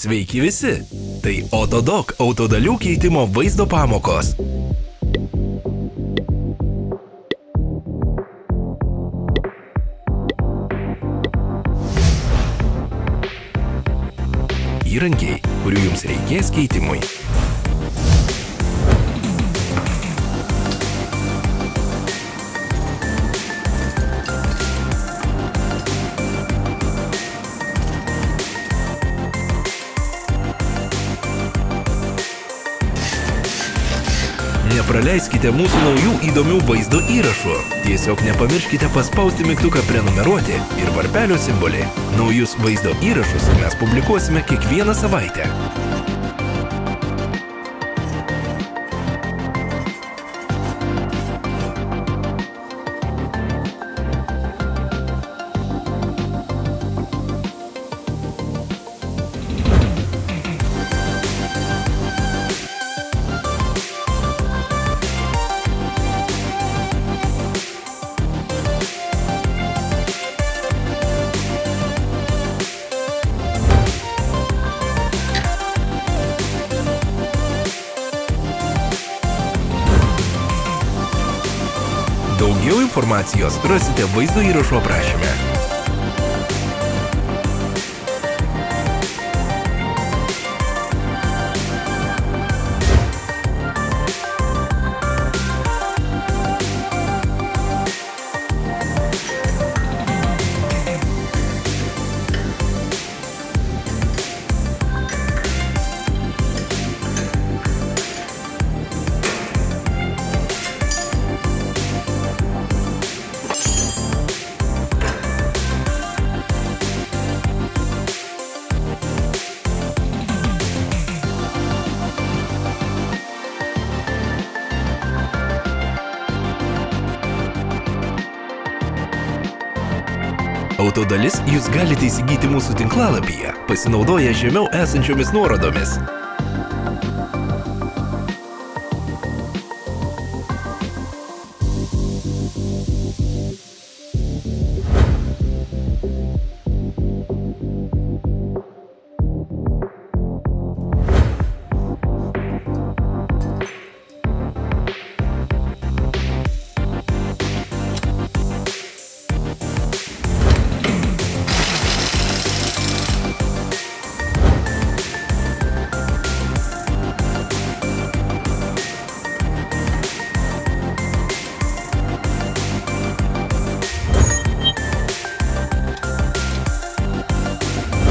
Sveiki visi! Tai Autodok autodalių keitimo vaizdo pamokos. Įrankiai, kurių jums reikės keitimui. Nepraleiskite mūsų naujų įdomių vaizdo įrašų. Tiesiog nepamirškite paspausti mygtuką prenumeruoti ir varpelio simbolį. Naujus vaizdo įrašus mes publikuosime kiekvieną savaitę. Daugiau informacijos rasite vaizdo įrašo aprašyme. Autodalis jūs galite įsigyti mūsų tinklalapyje, pasinaudoję žemiau esančiomis nuorodomis.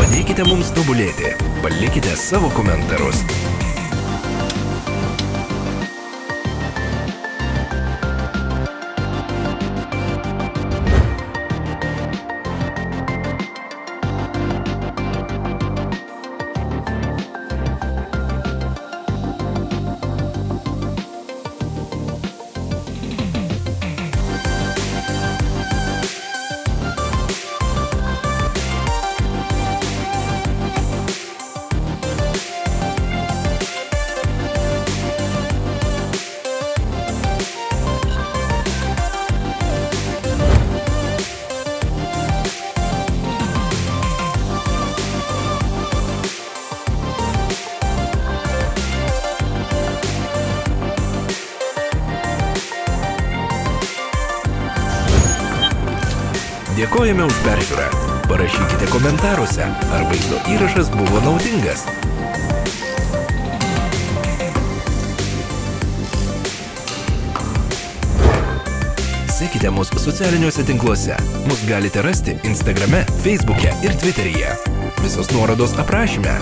Padėkite mums tobulėti, palikite savo komentarus. Dėkojame už peržiūrą. Parašykite komentaruose, ar vaizdo įrašas buvo naudingas. Sekite mus socialiniuose tinkluose. Mus galite rasti Instagrame, Facebook'e ir Twitter'yje. Visos nuorodos aprašyme.